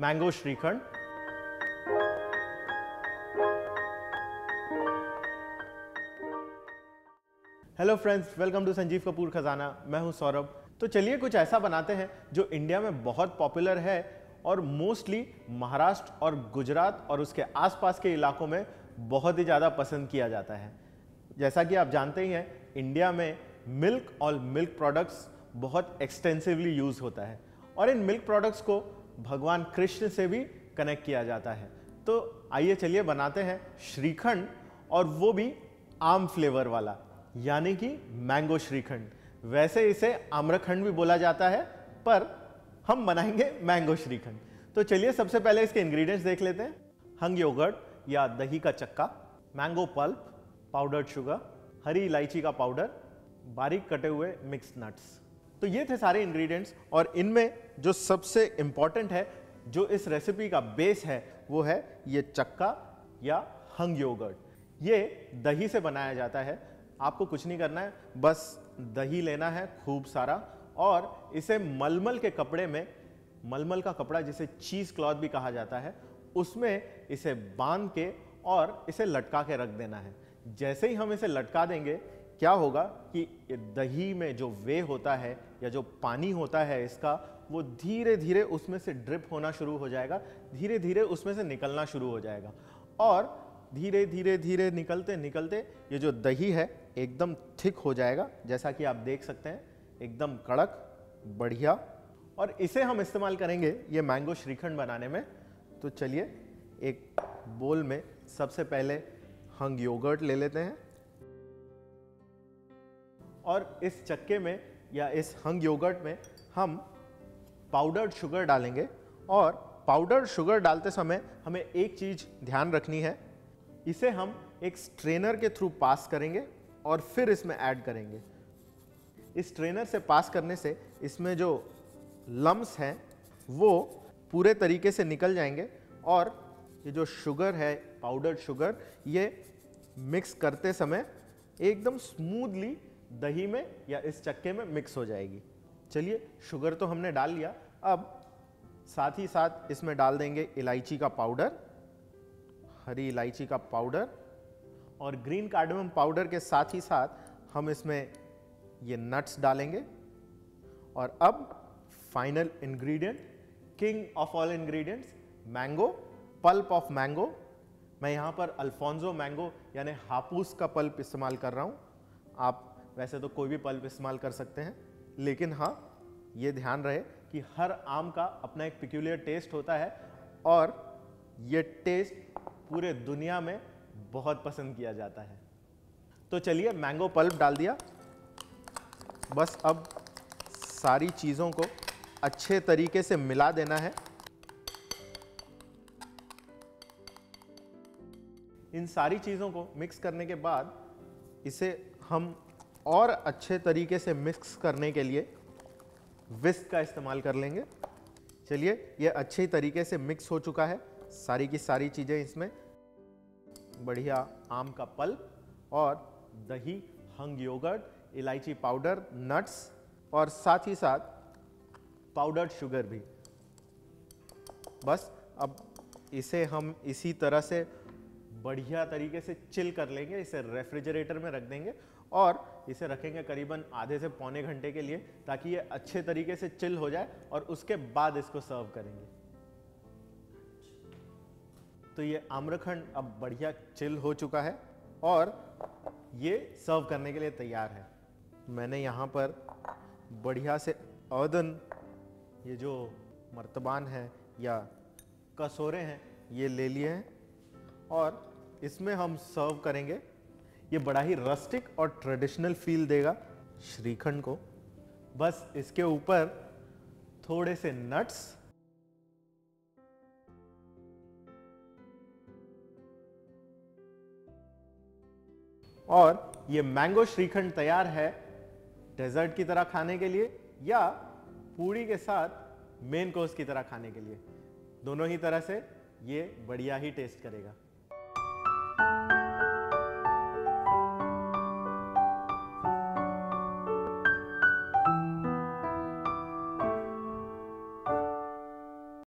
Mango shrikhand hello friends welcome to Sanjeev Kapoor Khazana मैं हूँ सौरभ। तो चलिए कुछ ऐसा बनाते हैं जो इंडिया में बहुत पॉपुलर है और मोस्टली महाराष्ट्र और गुजरात और उसके आसपास के इलाकों में बहुत ही ज़्यादा पसंद किया जाता है। जैसा कि आप जानते ही हैं इंडिया में मिल्क और मिल्क प्रोडक्ट्स बहुत एक्सटेंसिवली यूज़ होता है। और इन मिल्क प्रोडक्ट्स को भगवान कृष्ण से भी कनेक्ट किया जाता है। तो आइए चलिए बनाते हैं श्रीखंड और वो भी आम फ्लेवर वाला, यानी कि मैंगो श्रीखंड। वैसे इसे आम्रखंड भी बोला जाता है, पर हम बनाएँगे मैंगो श्रीखंड। तो चलिए सबसे पहले इसके इंग्रेडिएंट्स देख लेते हैं। हंग योगर्ट या दही का चक्का मैंगो पल्प पाउडर्ड शुगर हरी इलायची का पाउडर बारीक कटे हुए मिक्स नट्स तो ये थे सारे इंग्रेडिएंट्स और इनमें जो सबसे इंपॉर्टेंट है, जो इस रेसिपी का बेस है, वो है ये चक्का या हंग योगर्ट ये दही से बनाया जाता है। आपको कुछ नहीं करना है, बस दही लेना है खूब सारा और इसे मलमल के कपड़े में, मलमल का कपड़ा जिसे चीज़ क्लॉथ भी कहा जाता है, उसमें इसे बाँध के और इसे लटका के रख देना है। जैसे ही हम इसे लटका देंगे क्या होगा कि दही में जो वे होता है या जो पानी होता है इसका, वो धीरे धीरे उसमें से ड्रिप होना शुरू हो जाएगा धीरे धीरे उसमें से निकलना शुरू हो जाएगा। और धीरे धीरे धीरे निकलते निकलते ये जो दही है एकदम थिक हो जाएगा, जैसा कि आप देख सकते हैं, एकदम कड़क, बढ़िया। और इसे हम इस्तेमाल करेंगे ये मैंगो श्रीखंड बनाने में। तो चलिए एक बोल में सबसे पहले हंग योगर्ट ले लेते हैं। और इस चक्के में या इस हंग योगर्ट में हम पाउडर्ड शुगर डालेंगे और पाउडर्ड शुगर डालते समय हमें एक चीज़ ध्यान रखनी है, इसे हम एक स्ट्रेनर के थ्रू पास करेंगे और फिर इसमें ऐड करेंगे। इस ट्रेनर से पास करने से इसमें जो लम्स हैं, वो पूरे तरीके से निकल जाएँगे और ये जो शुगर है, पाउडर शुगर, ये मिक्स करते समय एकदम स्मूथली दही में या इस चक्के में मिक्स हो जाएगी। चलिए शुगर तो हमने डाल लिया। अब साथ ही साथ इसमें डाल देंगे इलायची का पाउडर हरी इलायची का पाउडर और ग्रीन कार्डमम पाउडर के साथ ही साथ हम इसमें ये नट्स डालेंगे। और अब final ingredient king of all ingredients mango pulp of mango मैं यहाँ पर अल्फोंजो मैंगो यानी हापूस का पल्प इस्तेमाल कर रहा हूँ। आप वैसे तो कोई भी पल्प इस्तेमाल कर सकते हैं, लेकिन हाँ ये ध्यान रहे कि हर आम का अपना एक पिक्यूलियर टेस्ट होता है और ये टेस्ट पूरे दुनिया में बहुत पसंद किया जाता है। तो चलिए मैंगो पल्प डाल दिया। बस अब सारी चीज़ों को अच्छे तरीके से मिला देना है। इन सारी चीज़ों को मिक्स करने के बाद इसे हम और अच्छे तरीके से मिक्स करने के लिए विस्क का इस्तेमाल कर लेंगे। चलिए, ये अच्छे तरीके से मिक्स हो चुका है। सारी की सारी चीज़ें इसमें। बढ़िया आम का पल्प और दही हंग योगर्ट इलायची पाउडर नट्स और साथ ही साथ पाउडर्ड शुगर भी। बस, अब इसे हम इसी तरह से बढ़िया तरीके से चिल कर लेंगे। इसे रेफ्रिजरेटर में रख देंगे और इसे रखेंगे करीबन आधे से पौने घंटे के लिए ताकि ये अच्छे तरीके से चिल हो जाए और उसके बाद इसको सर्व करेंगे। तो ये आम्रखंड अब बढ़िया चिल हो चुका है और ये सर्व करने के लिए तैयार है। मैंने यहाँ पर बढ़िया से अदन ये जो मर्तबान है या कसोरे हैं, ये ले लिए हैं और इसमें हम सर्व करेंगे। ये बड़ा ही रस्टिक और ट्रेडिशनल फील देगा श्रीखंड को। बस इसके ऊपर थोड़े से नट्स और ये मैंगो श्रीखंड तैयार है डेजर्ट की तरह खाने के लिए या पूड़ी के साथ मेन कोर्स की तरह खाने के लिए। दोनों ही तरह से ये बढ़िया ही टेस्ट करेगा।